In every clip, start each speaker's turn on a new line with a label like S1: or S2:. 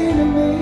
S1: enemy.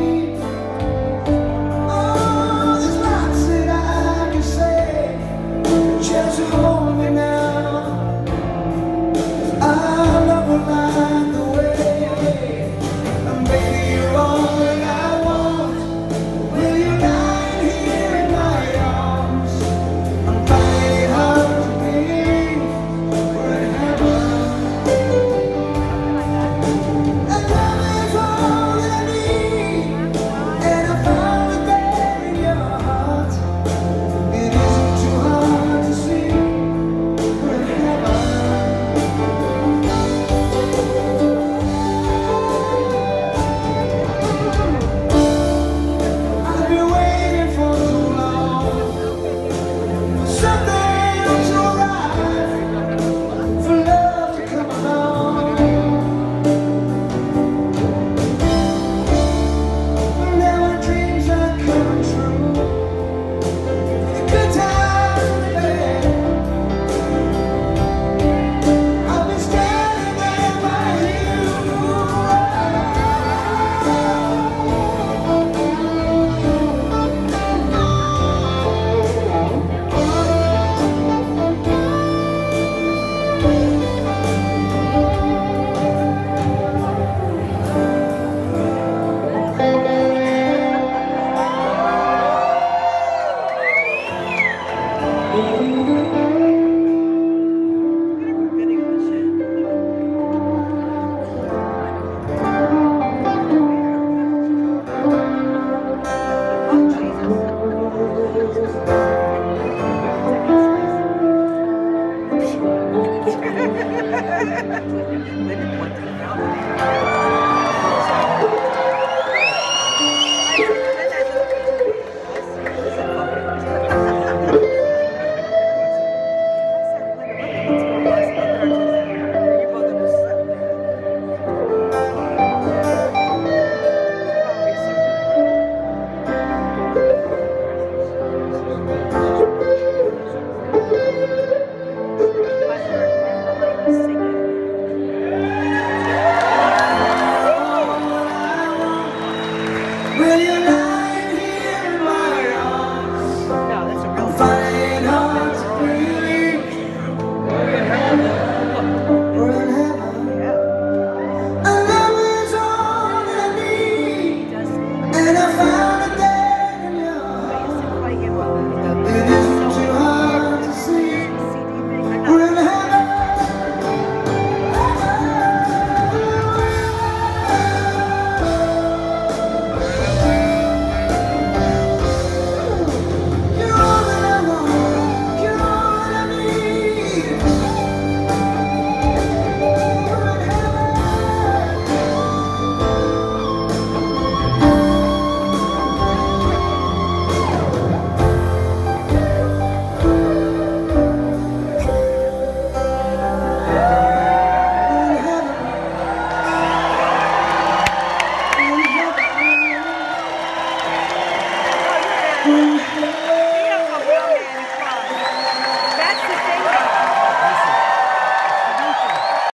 S1: Will you